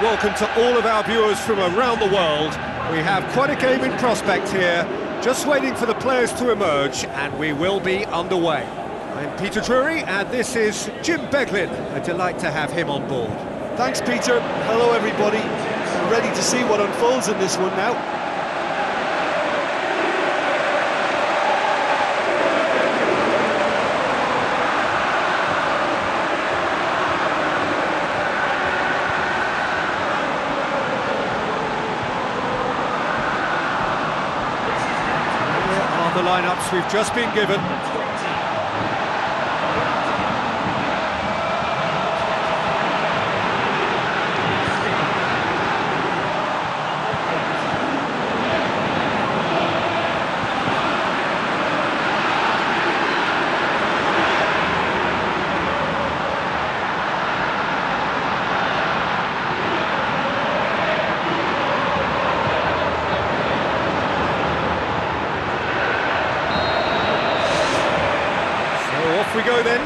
Welcome to all of our viewers from around the world. We have quite a game in prospect here, just waiting for the players to emerge, and we will be underway. I'm Peter Drury, and this is Jim Beglin. A delight to have him on board. Thanks, Peter. Hello, everybody. I'm ready to see what unfolds in this one now. We've just been given. So off we go then.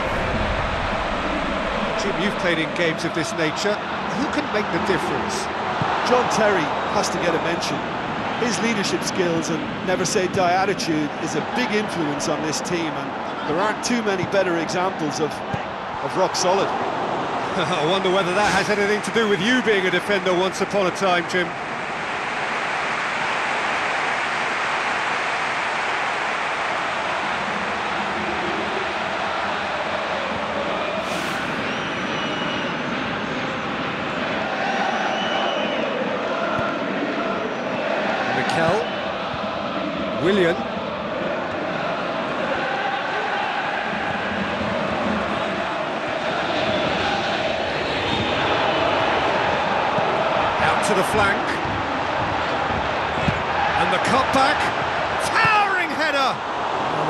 Jim, you've played in games of this nature. Who can make the difference? John Terry has to get a mention. His leadership skills and never say die attitude is a big influence on this team, and there aren't too many better examples of, of rock solid. I wonder whether that has anything to do with you being a defender once upon a time, Jim. Mikel. Willian. Out to the flank. And the cutback. Towering header.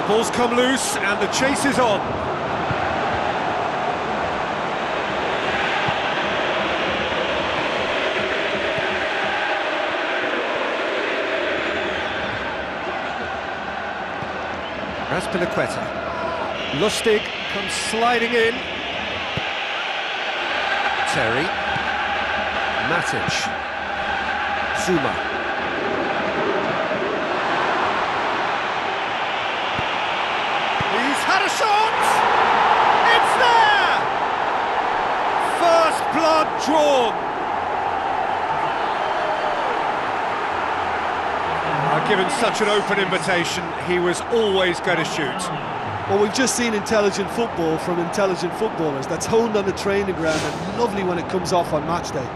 The ball's come loose and the chase is on. Azpilicueta. Lustig comes sliding in. Terry. Matic. Zouma. He's had a shot! It's there! First blood drawn. Given such an open invitation, he was always going to shoot. Well, we've just seen intelligent football from intelligent footballers. That's honed on the training ground and lovely when it comes off on match day.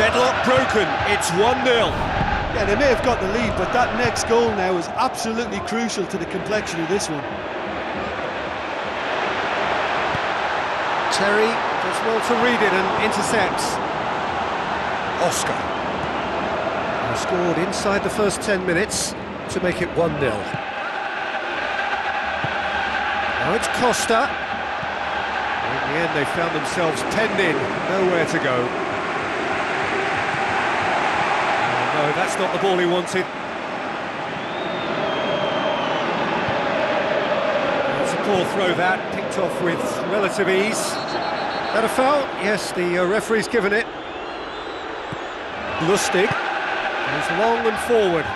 Deadlock broken, it's 1-0. Yeah, they may have got the lead, but that next goal now is absolutely crucial to the complexion of this one. Terry does well to read it and intercepts. Oscar. He scored inside the first 10 minutes to make it 1-0. Now it's Costa. In the end, they found themselves penned in, nowhere to go. Oh, that's not the ball he wanted. It's a poor throw that, picked off with relative ease. That a foul? Yes, the uh, referee's given it. Lustig It's long and forward.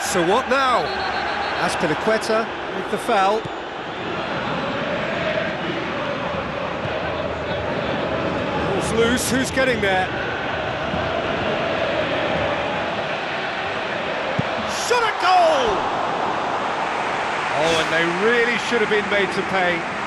So what now? Azpilicueta with the foul. Ball's loose, who's getting there? Shot a goal! Oh, and they really should have been made to pay.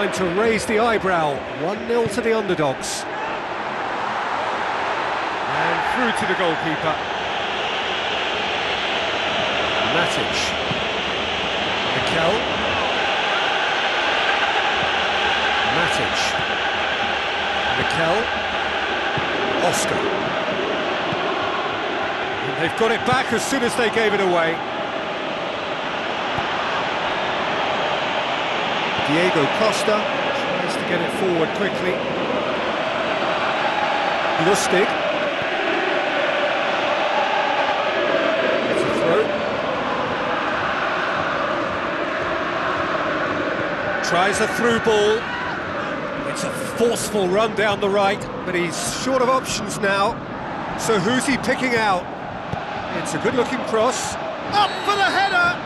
Line to raise the eyebrow. 1-0 to the underdogs. And through to the goalkeeper. Matic. Mikel. Matic. Mikel. Oscar. And they've got it back as soon as they gave it away. Diego Costa tries to get it forward quickly. Lustig. It's a throw. Tries a through ball. It's a forceful run down the right, but he's short of options now. So who's he picking out? It's a good-looking cross. Up for the header!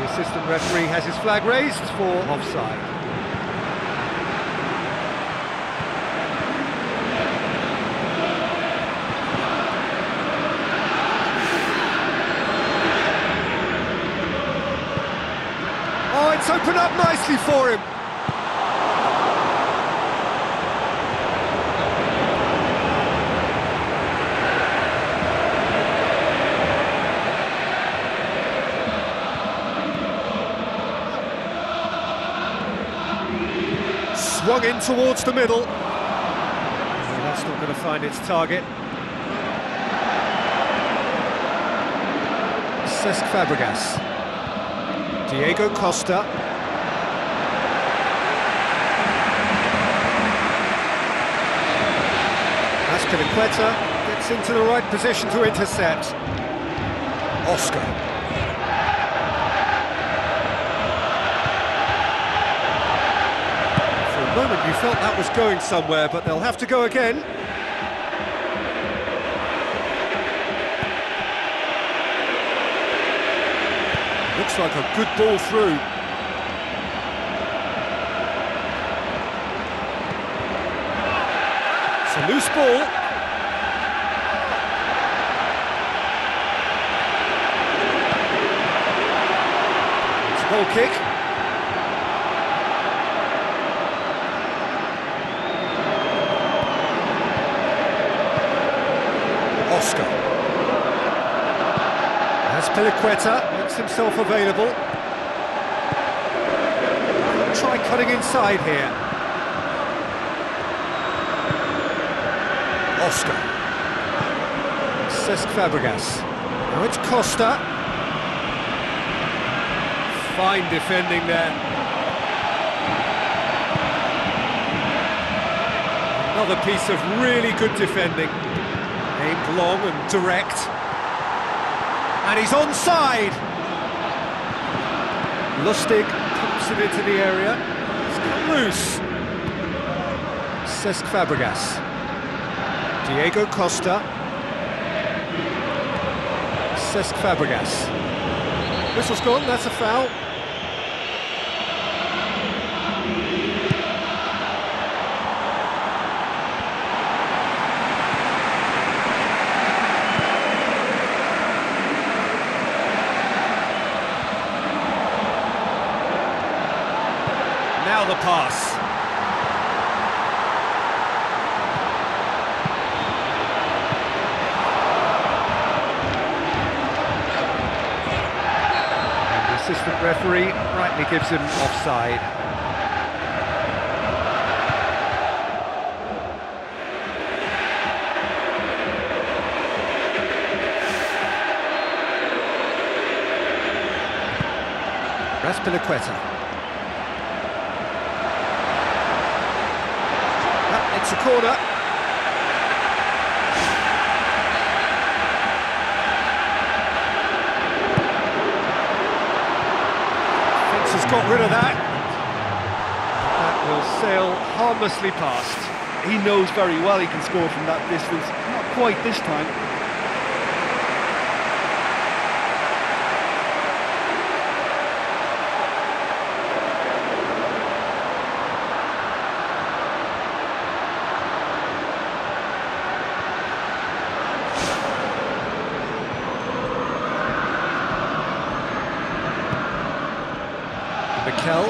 The assistant referee has his flag raised for offside. Oh, it's opened up nicely for him. In towards the middle. Oh, that's not going to find its target. Cesc Fabregas. Diego Costa. Azpilicueta gets into the right position to intercept. Oscar. Moment you felt that was going somewhere, but they'll have to go again. Looks like a good ball through. It's a loose ball. It's a goal kick. Oscar. Azpilicueta makes himself available. Try cutting inside here. Oscar. Cesc Fabregas. Now it's Costa. Fine defending there. Another piece of really good defending. Aimed long and direct. And he's onside! Lustig pumps it into the area. It's loose. Cesc Fabregas. Diego Costa. Cesc Fabregas. Whistle's gone, that's a foul. Pass. And the assistant referee rightly gives him offside. Azpilicueta. It's a corner. Fence has got rid of that. That will sail harmlessly past. He knows very well he can score from that distance. Not quite this time. Mikel.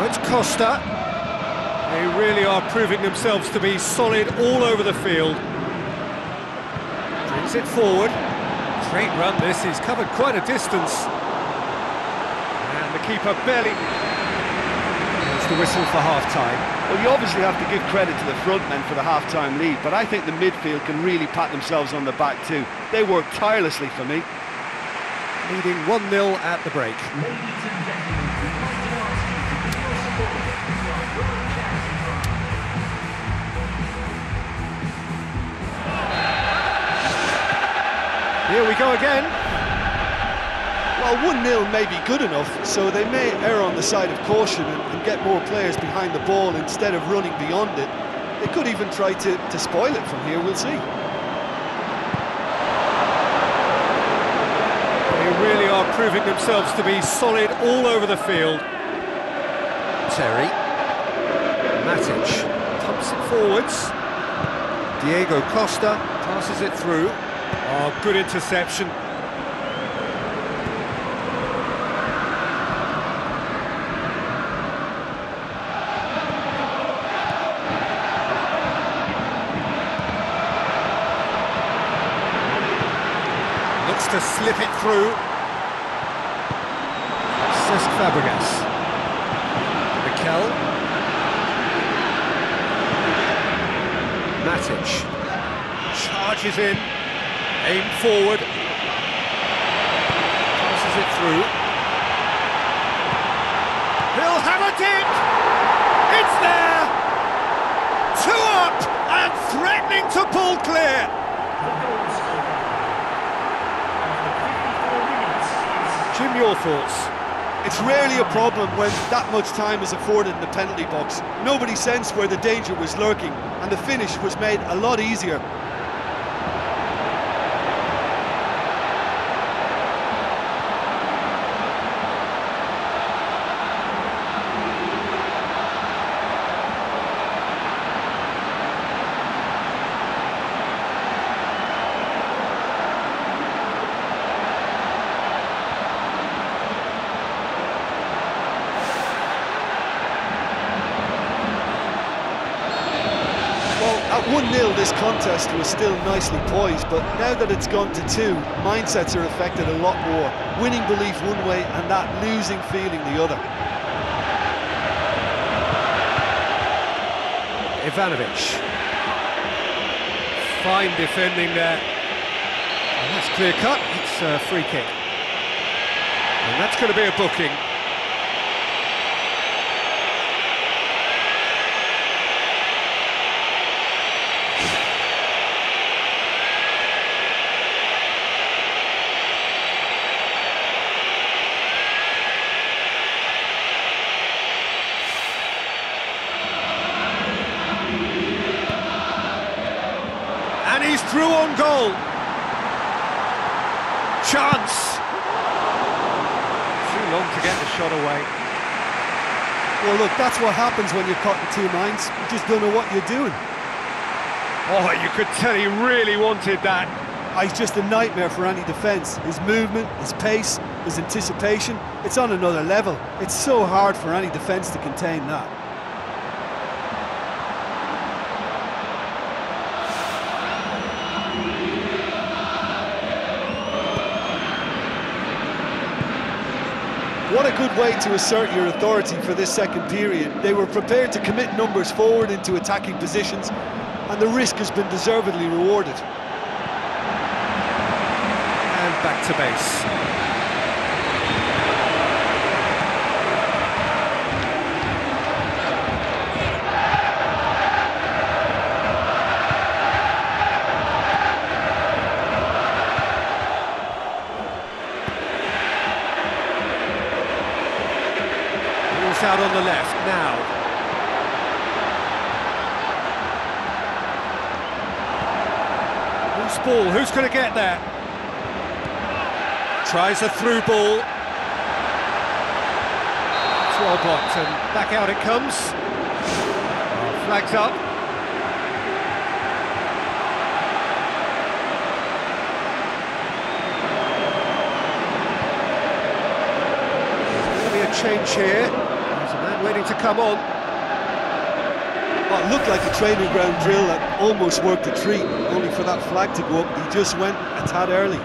Towards Costa. They really are proving themselves to be solid all over the field. Brings it forward. Great run this, he's covered quite a distance. And the keeper barely... There's the whistle for half-time. Well, you obviously have to give credit to the front men for the half-time lead, but I think the midfield can really pat themselves on the back too. They work tirelessly for me. Leading 1-0 at the break. Here we go again. Well, 1-0 may be good enough, so they may err on the side of caution and, and, get more players behind the ball instead of running beyond it. They could even try to, to spoil it from here, we'll see. They really are proving themselves to be solid all over the field. Terry. Matic pumps it forwards. Diego Costa passes it through. Oh, good interception. Looks to slip it through. Fabregas. Mikel. Matic. Charges in. Aim forward. Passes it through. He'll have! It's there! Two up and threatening to pull clear! Jim, your thoughts? It's rarely a problem when that much time is afforded in the penalty box. Nobody sensed where the danger was lurking, and the finish was made a lot easier At 1-0 this contest was still nicely poised, but now that it's gone to two, mindsets are affected a lot more. Winning belief one way and that losing feeling the other. Ivanovic. Fine defending there. And that's clear cut, it's a free kick. And that's going to be a booking. And he's through on goal. Chance. Too long to get the shot away. Well, look, that's what happens when you're caught in two minds. You just don't know what you're doing. Oh, you could tell he really wanted that. Oh, he's just a nightmare for any defence. His movement, his pace, his anticipation, it's on another level. It's so hard for any defence to contain that. What a good way to assert your authority for this second period. They were prepared to commit numbers forward into attacking positions, and the risk has been deservedly rewarded. And back to base. Out on the left now. Who's ball? Who's going to get there? Tries a through ball. It's well blocked and back out it comes. Oh, flags up. Change here. Waiting to come on. Well, it looked like a training ground drill that almost worked a treat, only for that flag to go up. He just went a tad early.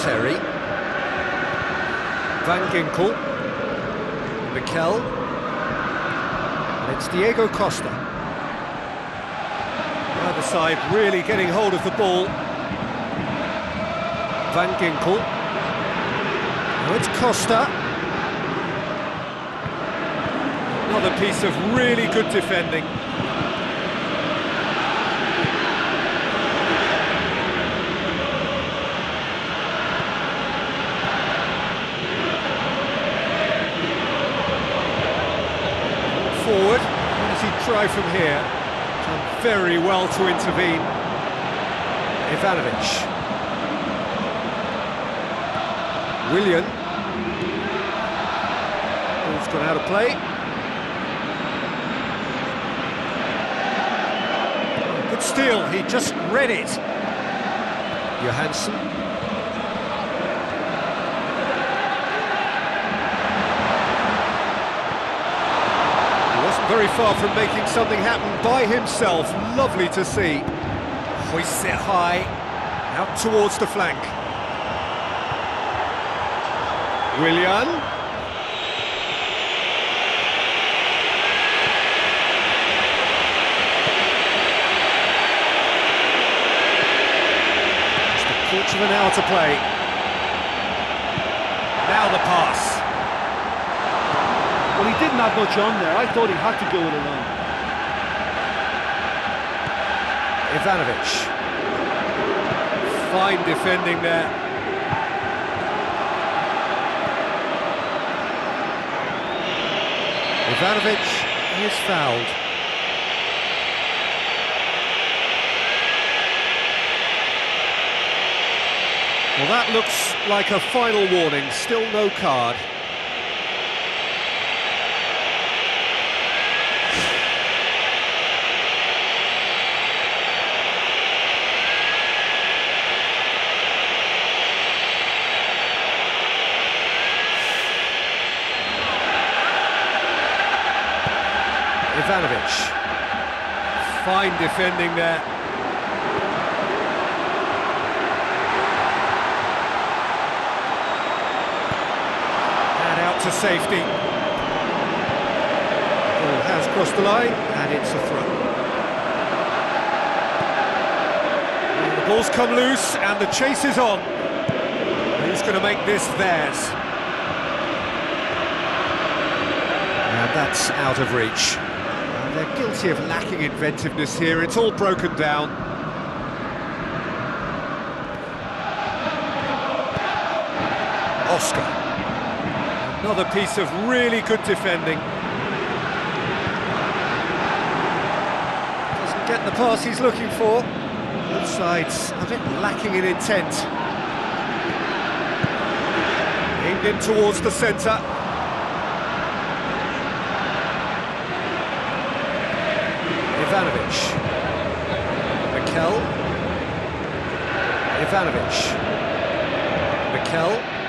Terry. Van Ginkel. Mikel. And it's Diego Costa. Either side really getting hold of the ball. Van Ginkel. Now it's Costa. Another piece of really good defending. Forward. What does he try from here? Done very well to intervene. Ivanovic. Willian. Ball's gone out of play. Steal, he just read it. Johansson. He wasn't very far from making something happen by himself. Lovely to see. Hoists it high, out towards the flank. Willian. Quarter of an hour to play. Now the pass. Well, he didn't have much on there. I thought he had to go it alone. Ivanovic. Fine defending there. Ivanovic He is fouled. Well, that looks like a final warning, still no card. Ivanovic. Fine defending there. And out to safety. Ball has crossed the line, and it's a throw. And the ball's come loose, and the chase is on. Who's going to make this theirs? And that's out of reach. And they're guilty of lacking inventiveness here. It's all broken down. Oscar. Another piece of really good defending. Doesn't get the pass he's looking for. Both sides a bit lacking in intent. Aimed in towards the centre. Ivanovic. Mikel. Ivanovic. Mikel.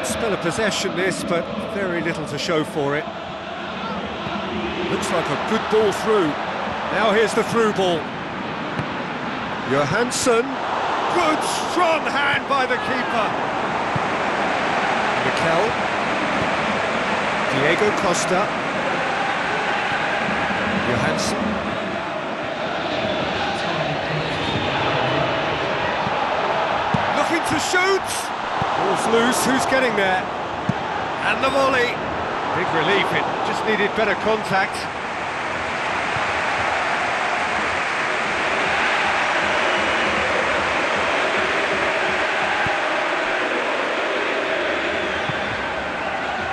Good spell of possession this, but very little to show for it. Looks like a good ball through. Now here's the through ball. Johansson. Good strong hand by the keeper. Mikel. Diego Costa. Johansson. Looking to shoot. Ball's loose. Who's getting there? And the volley. Big relief. It just needed better contact.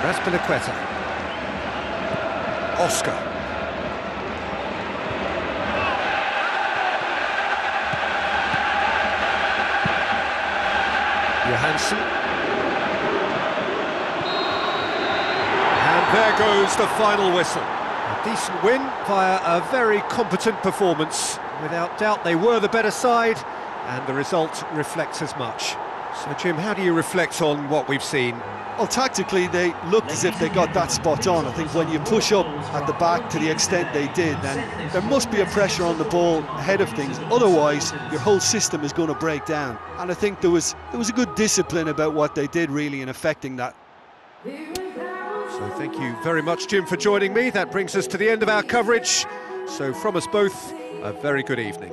Azpilicueta. Oscar. Johansson. And there goes the final whistle. A decent win via a very competent performance. Without doubt, they were the better side, and the result reflects as much. So, Jim, how do you reflect on what we've seen? Well, tactically, they looked as if they got that spot on. I think when you push up at the back to the extent they did, then there must be a pressure on the ball ahead of things. Otherwise, your whole system is going to break down. And I think there was there was a good discipline about what they did really in affecting that. So, thank you very much, Jim, for joining me. That brings us to the end of our coverage. So, from us both, a very good evening.